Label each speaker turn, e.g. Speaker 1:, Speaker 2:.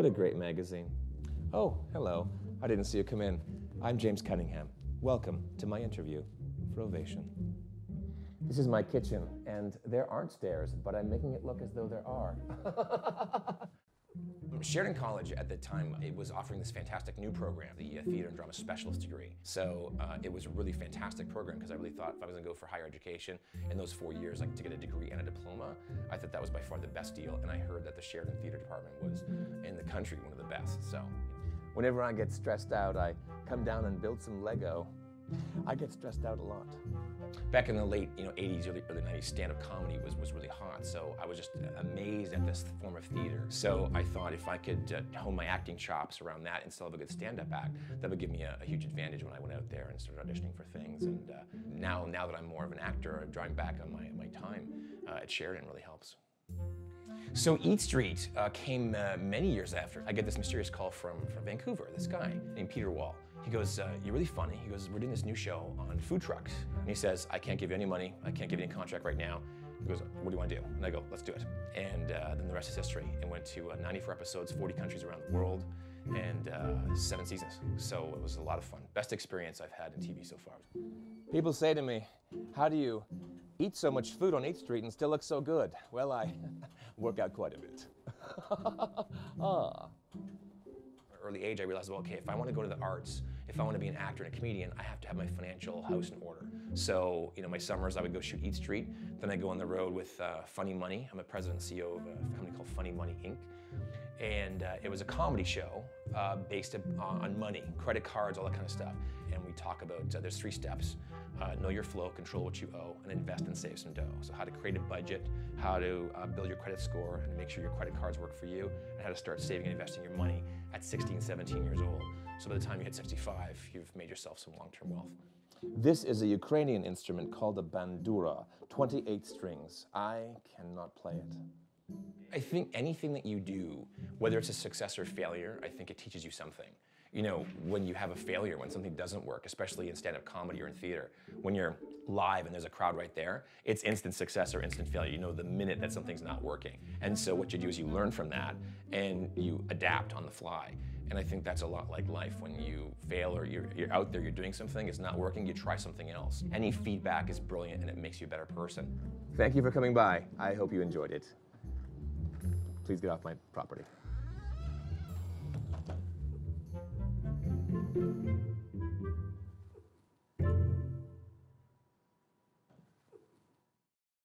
Speaker 1: What a great magazine. Oh, hello. I didn't see you come in. I'm James Cunningham. Welcome to my interview for Ovation. This is my kitchen, and there aren't stairs, but I'm making it look as though there are. Sheridan College at the time it was offering this fantastic new program, the uh, Theater and Drama Specialist degree. So uh, it was a really fantastic program because I really thought if I was going to go for higher education in those four years, like to get a degree and a diploma, I thought that was by far the best deal. And I heard that the Sheridan Theater Department was in the country one of the best. So whenever I get stressed out, I come down and build some Lego. I get stressed out a lot back in the late you know 80s, early, early 90s, stand-up comedy was, was really hot. So I was just amazed at this form of theater. So I thought if I could uh, hone my acting chops around that and still have a good stand-up act, that would give me a, a, huge advantage when I went out there and started auditioning for things. And uh, now, now that I'm more of an actor, drawing back on my, my time uh, at Sheridan really helps. So Eat Street uh, came uh, many years after. I get this mysterious call from, from Vancouver, this guy named Peter Wall. He goes, uh, you're really funny. He goes, we're doing this new show on food trucks. And he says, I can't give you any money. I can't give you any contract right now. He goes, what do you want to do? And I go, let's do it. And uh, then the rest is history. It went to uh, 94 episodes, 40 countries around the world, and uh, seven seasons. So it was a lot of fun. Best experience I've had in TV so far. People say to me, how do you eat so much food on Eat Street and still look so good? Well, I work out quite a bit. ah early age, I realized, well, okay, if I want to go to the arts, if I want to be an actor and a comedian, I have to have my financial house in order. So, you know, my summers I would go shoot Eat Street. Then I go on the road with uh, Funny Money. I'm a president and CEO of a company called Funny Money Inc. And uh, it was a comedy show uh, based on money, credit cards, all that kind of stuff. And we talk about, uh, there's three steps. Uh, know your flow, control what you owe, and invest and save some dough. So how to create a budget, how to uh, build your credit score and make sure your credit cards work for you, and how to start saving and investing your money at 16, 17 years old. So by the time you hit 65, you've made yourself some long-term wealth. This is a Ukrainian instrument called a bandura, 28 strings. I cannot play it. I think anything that you do, whether it's a success or failure, I think it teaches you something. You know, when you have a failure, when something doesn't work, especially in stand-up comedy or in theater, when you're live and there's a crowd right there, it's instant success or instant failure. You know the minute that something's not working. And so what you do is you learn from that and you adapt on the fly. And I think that's a lot like life. When you fail or you're, you're out there, you're doing something, it's not working, you try something else. Any feedback is brilliant and it makes you a better person. Thank you for coming by. I hope you enjoyed it. Please get off my property.